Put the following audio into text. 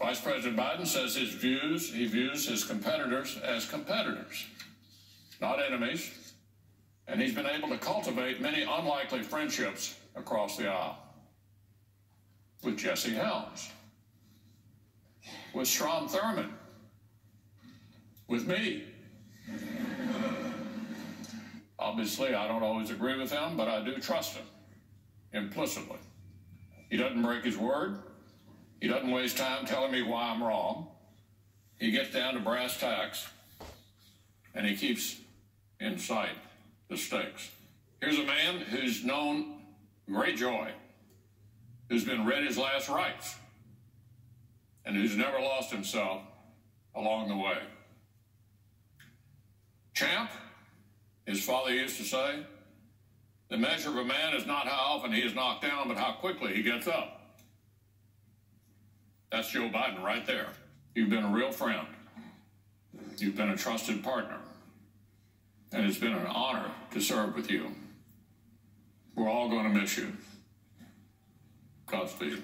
Vice President Biden says his views, he views his competitors as competitors, not enemies. And he's been able to cultivate many unlikely friendships across the aisle with Jesse Helms, with Strom Thurmond, with me. Obviously, I don't always agree with him, but I do trust him implicitly. He doesn't break his word. He doesn't waste time telling me why I'm wrong. He gets down to brass tacks and he keeps in sight the stakes. Here's a man who's known great joy, who's been read his last rites, and who's never lost himself along the way. Champ, his father used to say, the measure of a man is not how often he is knocked down, but how quickly he gets up. That's Joe Biden right there. You've been a real friend. You've been a trusted partner. And it's been an honor to serve with you. We're all going to miss you. Godspeed.